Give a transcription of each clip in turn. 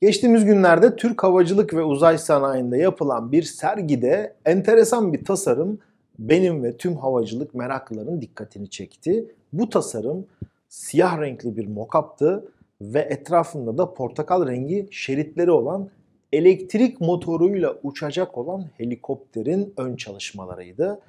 Geçtiğimiz günlerde Türk havacılık ve uzay sanayinde yapılan bir sergide enteresan bir tasarım benim ve tüm havacılık meraklıların dikkatini çekti. Bu tasarım siyah renkli bir mokaptı ve etrafında da portakal rengi şeritleri olan elektrik motoruyla uçacak olan helikopterin ön çalışmalarıydı.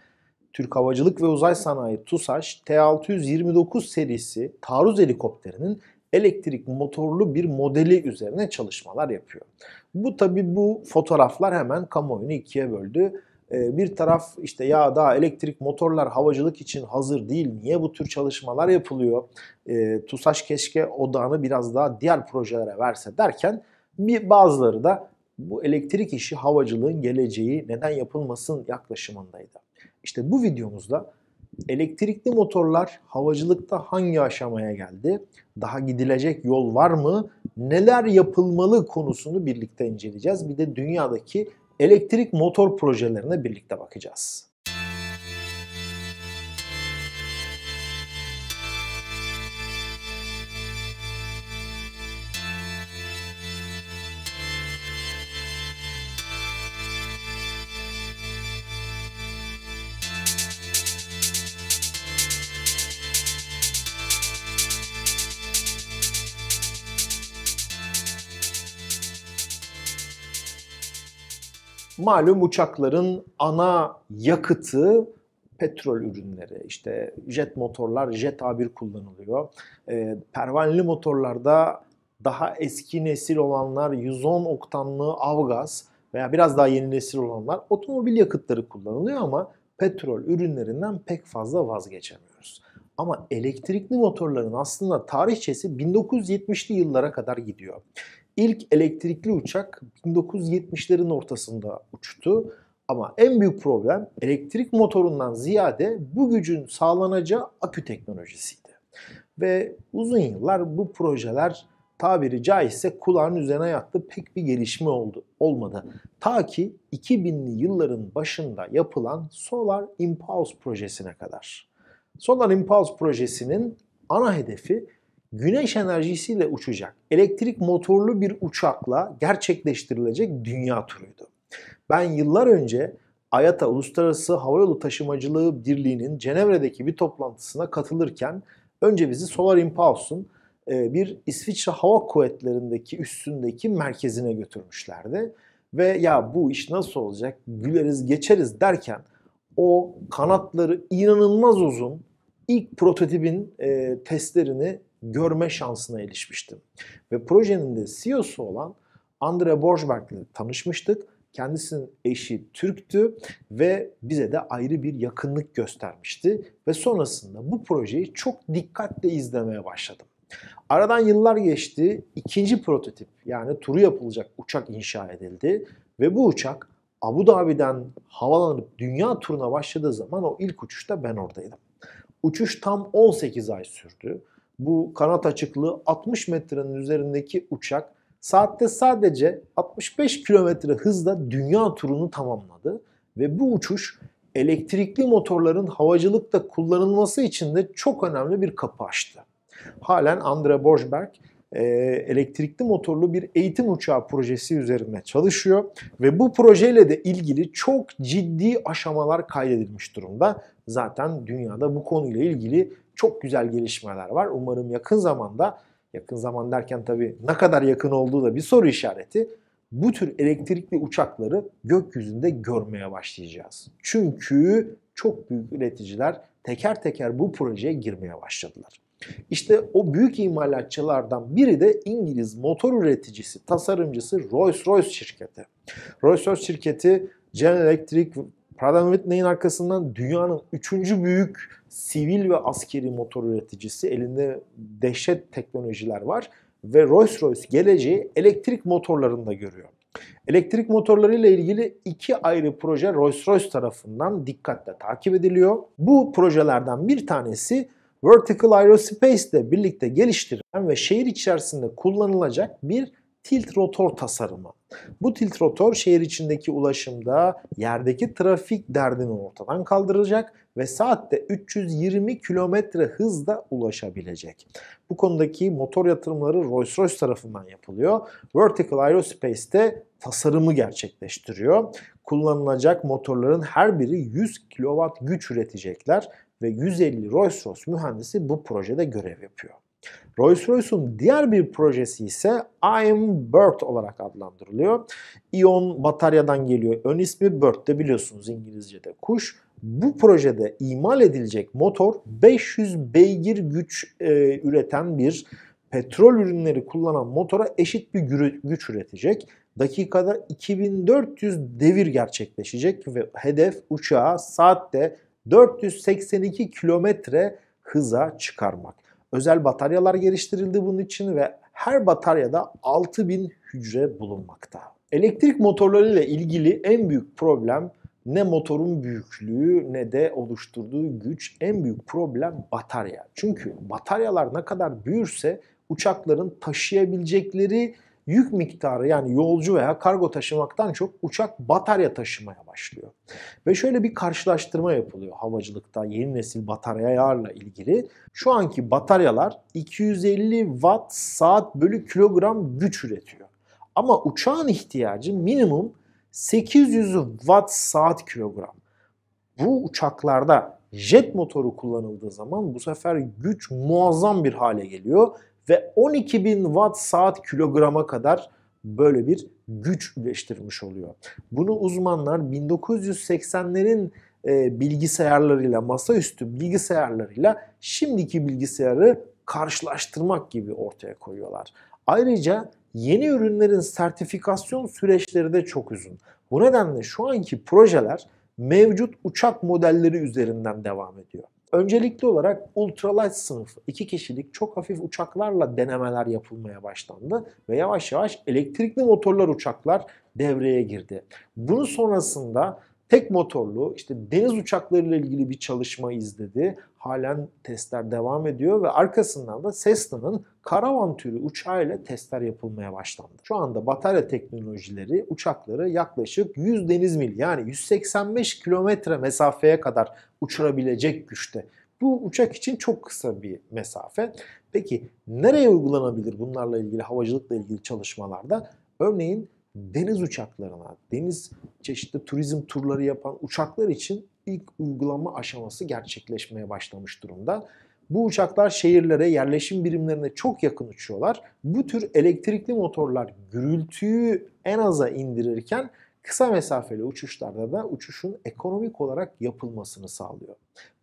Türk Havacılık ve Uzay Sanayi TUSAŞ T629 serisi taarruz helikopterinin elektrik motorlu bir modeli üzerine çalışmalar yapıyor. Bu tabi bu fotoğraflar hemen kamuoyunu ikiye böldü. Ee, bir taraf işte ya daha elektrik motorlar havacılık için hazır değil. Niye bu tür çalışmalar yapılıyor? E, TUSAŞ keşke odağını biraz daha diğer projelere verse derken bir bazıları da bu elektrik işi havacılığın geleceği neden yapılmasın yaklaşımındaydı. İşte bu videomuzda elektrikli motorlar havacılıkta hangi aşamaya geldi? Daha gidilecek yol var mı? Neler yapılmalı konusunu birlikte inceleyeceğiz. Bir de dünyadaki elektrik motor projelerine birlikte bakacağız. Malum uçakların ana yakıtı petrol ürünleri. İşte jet motorlar jet A1 kullanılıyor. E, pervaneli motorlarda daha eski nesil olanlar 110 oktanlı avgaz veya biraz daha yeni nesil olanlar otomobil yakıtları kullanılıyor ama petrol ürünlerinden pek fazla vazgeçemiyoruz. Ama elektrikli motorların aslında tarihçesi 1970'li yıllara kadar gidiyor. İlk elektrikli uçak 1970'lerin ortasında uçtu. Ama en büyük problem elektrik motorundan ziyade bu gücün sağlanacağı akü teknolojisiydi. Ve uzun yıllar bu projeler tabiri caizse kulağın üzerine yattı pek bir gelişme oldu, olmadı. Ta ki 2000'li yılların başında yapılan Solar Impulse projesine kadar. Solar Impulse projesinin ana hedefi güneş enerjisiyle uçacak elektrik motorlu bir uçakla gerçekleştirilecek dünya turuydu. Ben yıllar önce AYATA Uluslararası Havayolu Taşımacılığı Birliği'nin Cenevre'deki bir toplantısına katılırken önce bizi Solar Impulse'un e, bir İsviçre Hava Kuvvetleri'ndeki üstündeki merkezine götürmüşlerdi. Ve ya bu iş nasıl olacak güleriz geçeriz derken o kanatları inanılmaz uzun ilk prototipin e, testlerini görme şansına erişmiştim. Ve projenin de CEO'su olan Andre Borschberg ile tanışmıştık. Kendisinin eşi Türktü ve bize de ayrı bir yakınlık göstermişti. Ve sonrasında bu projeyi çok dikkatle izlemeye başladım. Aradan yıllar geçti. İkinci prototip yani turu yapılacak uçak inşa edildi. Ve bu uçak Abu Dhabi'den havalanıp dünya turuna başladığı zaman o ilk uçuşta ben oradaydım. Uçuş tam 18 ay sürdü bu kanat açıklığı 60 metrenin üzerindeki uçak saatte sadece 65 kilometre hızla dünya turunu tamamladı ve bu uçuş elektrikli motorların havacılıkta kullanılması için de çok önemli bir kapı açtı. Halen Andre Borschberg e, elektrikli motorlu bir eğitim uçağı projesi üzerinde çalışıyor ve bu projeyle de ilgili çok ciddi aşamalar kaydedilmiş durumda. Zaten dünyada bu konuyla ilgili çok güzel gelişmeler var. Umarım yakın zamanda, yakın zaman derken tabii ne kadar yakın olduğu da bir soru işareti. Bu tür elektrikli uçakları gökyüzünde görmeye başlayacağız. Çünkü çok büyük üreticiler teker teker bu projeye girmeye başladılar. İşte o büyük imalatçılardan biri de İngiliz motor üreticisi, tasarımcısı Rolls-Royce şirketi. Rolls-Royce şirketi General Electric, Pratt Whitney'in arkasından dünyanın üçüncü büyük sivil ve askeri motor üreticisi. Elinde dehşet teknolojiler var ve Rolls-Royce geleceği elektrik motorlarında görüyor. Elektrik motorları ile ilgili iki ayrı proje Rolls-Royce tarafından dikkatle takip ediliyor. Bu projelerden bir tanesi Vertical Aerospace ile birlikte geliştirilen ve şehir içerisinde kullanılacak bir tilt rotor tasarımı. Bu tilt rotor şehir içindeki ulaşımda yerdeki trafik derdini ortadan kaldıracak ve saatte 320 kilometre hızda ulaşabilecek. Bu konudaki motor yatırımları Rolls-Royce tarafından yapılıyor. Vertical Aerospace'te tasarımı gerçekleştiriyor. Kullanılacak motorların her biri 100 kW güç üretecekler ve 150 Rolls-Royce mühendisi bu projede görev yapıyor. Rolls-Royce'un diğer bir projesi ise Iron Bird olarak adlandırılıyor. İyon bataryadan geliyor. Ön ismi Bird de biliyorsunuz İngilizce'de kuş. Bu projede imal edilecek motor 500 beygir güç e, üreten bir petrol ürünleri kullanan motora eşit bir güç üretecek. Dakikada 2400 devir gerçekleşecek ve hedef uçağı saatte 482 kilometre hıza çıkarmak. Özel bataryalar geliştirildi bunun için ve her bataryada 6000 hücre bulunmakta. Elektrik motorlarıyla ilgili en büyük problem ne motorun büyüklüğü ne de oluşturduğu güç en büyük problem batarya. Çünkü bataryalar ne kadar büyürse uçakların taşıyabilecekleri yük miktarı yani yolcu veya kargo taşımaktan çok uçak batarya taşımaya başlıyor. Ve şöyle bir karşılaştırma yapılıyor havacılıkta yeni nesil bataryalarla ilgili. Şu anki bataryalar 250 watt saat bölü kilogram güç üretiyor. Ama uçağın ihtiyacı minimum 800 watt saat kilogram. Bu uçaklarda jet motoru kullanıldığı zaman bu sefer güç muazzam bir hale geliyor ve 12.000 watt saat kilograma kadar böyle bir güç üleştirmiş oluyor. Bunu uzmanlar 1980'lerin e, bilgisayarlarıyla, masaüstü bilgisayarlarıyla şimdiki bilgisayarı karşılaştırmak gibi ortaya koyuyorlar. Ayrıca yeni ürünlerin sertifikasyon süreçleri de çok uzun. Bu nedenle şu anki projeler mevcut uçak modelleri üzerinden devam ediyor. Öncelikli olarak ultralight sınıfı iki kişilik çok hafif uçaklarla denemeler yapılmaya başlandı ve yavaş yavaş elektrikli motorlar uçaklar devreye girdi. Bunun sonrasında tek motorlu işte deniz uçaklarıyla ilgili bir çalışma izledi. Halen testler devam ediyor ve arkasından da Cessna'nın karavan türü uçağıyla testler yapılmaya başlandı. Şu anda batarya teknolojileri uçakları yaklaşık 100 deniz mil yani 185 kilometre mesafeye kadar uçurabilecek güçte. Bu uçak için çok kısa bir mesafe. Peki nereye uygulanabilir bunlarla ilgili havacılıkla ilgili çalışmalarda? Örneğin deniz uçaklarına, deniz çeşitli turizm turları yapan uçaklar için ilk uygulama aşaması gerçekleşmeye başlamış durumda. Bu uçaklar şehirlere, yerleşim birimlerine çok yakın uçuyorlar. Bu tür elektrikli motorlar gürültüyü en aza indirirken kısa mesafeli uçuşlarda da uçuşun ekonomik olarak yapılmasını sağlıyor.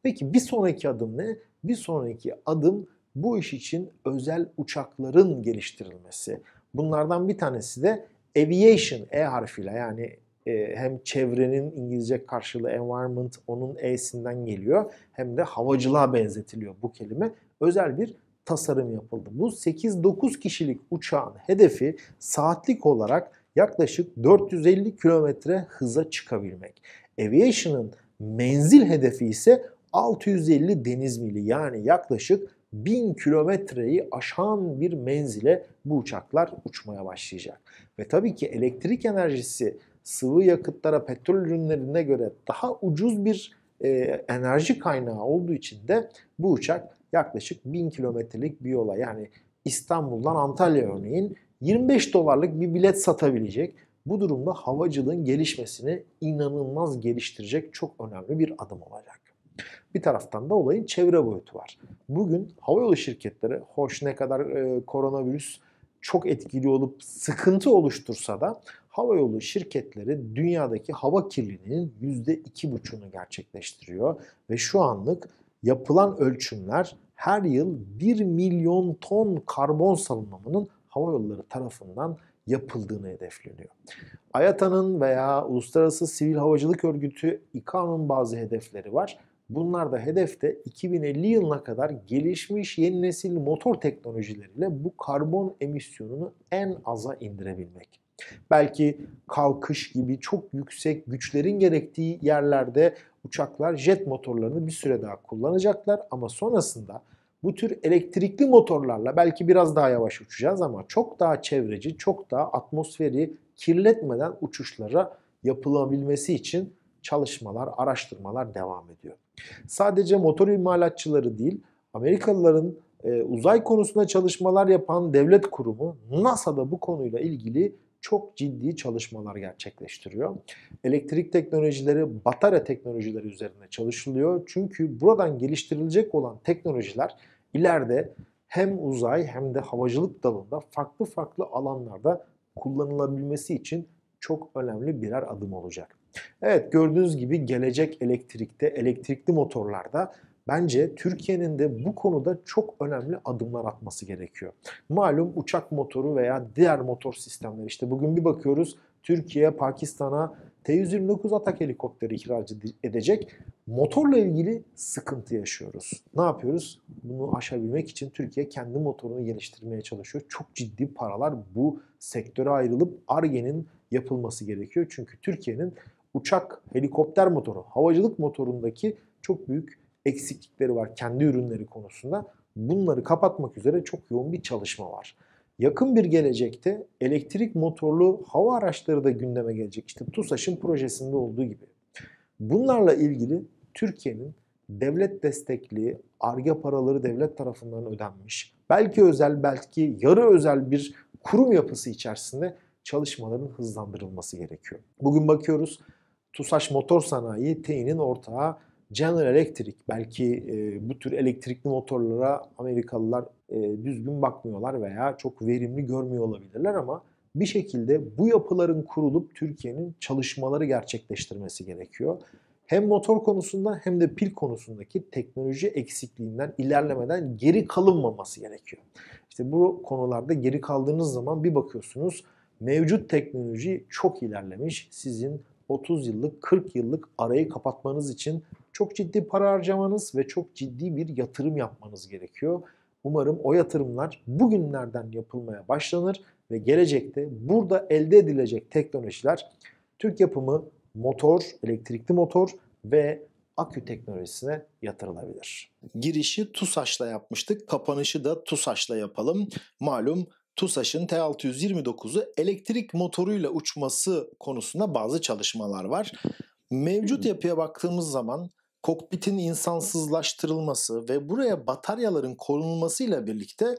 Peki bir sonraki adım ne? Bir sonraki adım bu iş için özel uçakların geliştirilmesi. Bunlardan bir tanesi de aviation E harfiyle yani e, hem çevrenin İngilizce karşılığı environment onun E'sinden geliyor hem de havacılığa benzetiliyor bu kelime. Özel bir tasarım yapıldı. Bu 8-9 kişilik uçağın hedefi saatlik olarak yaklaşık 450 kilometre hıza çıkabilmek. Aviation'ın menzil hedefi ise 650 deniz mili yani yaklaşık 1000 kilometreyi aşan bir menzile bu uçaklar uçmaya başlayacak. Ve tabii ki elektrik enerjisi sıvı yakıtlara, petrol ürünlerine göre daha ucuz bir e, enerji kaynağı olduğu için de bu uçak yaklaşık 1000 kilometrelik bir yola yani İstanbul'dan Antalya örneğin 25 dolarlık bir bilet satabilecek. Bu durumda havacılığın gelişmesini inanılmaz geliştirecek çok önemli bir adım olacak. Bir taraftan da olayın çevre boyutu var. Bugün havayolu şirketleri hoş ne kadar e, koronavirüs çok etkili olup sıkıntı oluştursa da havayolu şirketleri dünyadaki hava kirliliğinin %2,5'unu gerçekleştiriyor ve şu anlık yapılan ölçümler her yıl 1 milyon ton karbon salınımının havayolları tarafından yapıldığını hedefleniyor. AYATA'nın veya Uluslararası Sivil Havacılık Örgütü ICAO'nun bazı hedefleri var. Bunlar da hedefte 2050 yılına kadar gelişmiş yeni nesil motor teknolojileriyle bu karbon emisyonunu en aza indirebilmek. Belki kalkış gibi çok yüksek güçlerin gerektiği yerlerde uçaklar jet motorlarını bir süre daha kullanacaklar ama sonrasında bu tür elektrikli motorlarla belki biraz daha yavaş uçacağız ama çok daha çevreci, çok daha atmosferi kirletmeden uçuşlara yapılabilmesi için çalışmalar, araştırmalar devam ediyor. Sadece motor imalatçıları değil, Amerikalıların e, uzay konusunda çalışmalar yapan devlet kurumu NASA da bu konuyla ilgili çok ciddi çalışmalar gerçekleştiriyor. Elektrik teknolojileri, batarya teknolojileri üzerine çalışılıyor. Çünkü buradan geliştirilecek olan teknolojiler ileride hem uzay hem de havacılık dalında farklı farklı alanlarda kullanılabilmesi için çok önemli birer adım olacak. Evet gördüğünüz gibi gelecek elektrikte, elektrikli motorlarda bence Türkiye'nin de bu konuda çok önemli adımlar atması gerekiyor. Malum uçak motoru veya diğer motor sistemleri işte bugün bir bakıyoruz Türkiye Pakistan'a T-129 atak helikopteri ihraç edecek. Motorla ilgili sıkıntı yaşıyoruz. Ne yapıyoruz? Bunu aşabilmek için Türkiye kendi motorunu geliştirmeye çalışıyor. Çok ciddi paralar bu sektöre ayrılıp ARGE'nin yapılması gerekiyor. Çünkü Türkiye'nin uçak, helikopter motoru, havacılık motorundaki çok büyük eksiklikleri var kendi ürünleri konusunda. Bunları kapatmak üzere çok yoğun bir çalışma var. Yakın bir gelecekte elektrik motorlu hava araçları da gündeme gelecek. İşte TUSAŞ'ın projesinde olduğu gibi. Bunlarla ilgili Türkiye'nin devlet destekli, arge paraları devlet tarafından ödenmiş, belki özel, belki yarı özel bir kurum yapısı içerisinde çalışmaların hızlandırılması gerekiyor. Bugün bakıyoruz TUSAŞ Motor Sanayi, TEİ'nin ortağı General Electric belki e, bu tür elektrikli motorlara Amerikalılar e, düzgün bakmıyorlar veya çok verimli görmüyor olabilirler ama bir şekilde bu yapıların kurulup Türkiye'nin çalışmaları gerçekleştirmesi gerekiyor. Hem motor konusunda hem de pil konusundaki teknoloji eksikliğinden, ilerlemeden geri kalınmaması gerekiyor. İşte bu konularda geri kaldığınız zaman bir bakıyorsunuz mevcut teknoloji çok ilerlemiş. Sizin 30 yıllık, 40 yıllık arayı kapatmanız için çok ciddi para harcamanız ve çok ciddi bir yatırım yapmanız gerekiyor. Umarım o yatırımlar bugünlerden yapılmaya başlanır ve gelecekte burada elde edilecek teknolojiler Türk yapımı motor, elektrikli motor ve akü teknolojisine yatırılabilir. Girişi TUSAŞ'la yapmıştık. Kapanışı da TUSAŞ'la yapalım. Malum TUSAŞ'ın T629'u elektrik motoruyla uçması konusunda bazı çalışmalar var. Mevcut yapıya baktığımız zaman kokpitin insansızlaştırılması ve buraya bataryaların konulmasıyla birlikte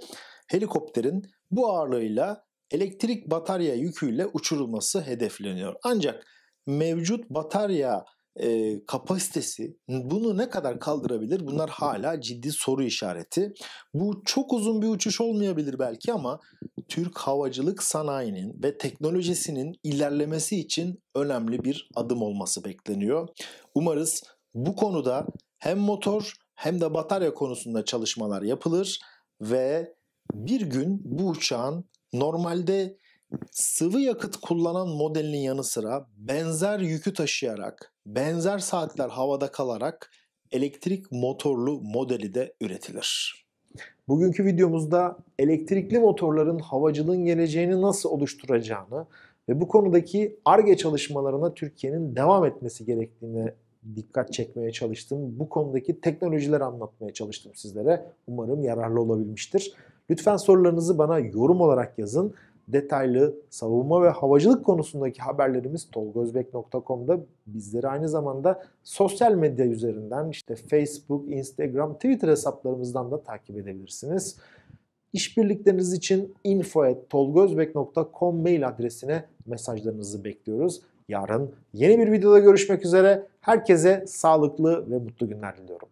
helikopterin bu ağırlığıyla elektrik batarya yüküyle uçurulması hedefleniyor. Ancak mevcut batarya e, kapasitesi bunu ne kadar kaldırabilir? Bunlar hala ciddi soru işareti. Bu çok uzun bir uçuş olmayabilir belki ama Türk havacılık sanayinin ve teknolojisinin ilerlemesi için önemli bir adım olması bekleniyor. Umarız bu konuda hem motor hem de batarya konusunda çalışmalar yapılır ve bir gün bu uçağın normalde sıvı yakıt kullanan modelinin yanı sıra benzer yükü taşıyarak, benzer saatler havada kalarak elektrik motorlu modeli de üretilir. Bugünkü videomuzda elektrikli motorların havacılığın geleceğini nasıl oluşturacağını ve bu konudaki ARGE çalışmalarına Türkiye'nin devam etmesi gerektiğini dikkat çekmeye çalıştım. Bu konudaki teknolojileri anlatmaya çalıştım sizlere. Umarım yararlı olabilmiştir. Lütfen sorularınızı bana yorum olarak yazın. Detaylı savunma ve havacılık konusundaki haberlerimiz tolgozbek.com'da bizleri aynı zamanda sosyal medya üzerinden işte Facebook, Instagram, Twitter hesaplarımızdan da takip edebilirsiniz. İşbirlikleriniz için info.tolgozbek.com mail adresine mesajlarınızı bekliyoruz. Yarın yeni bir videoda görüşmek üzere. Herkese sağlıklı ve mutlu günler diliyorum.